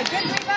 Good rebound.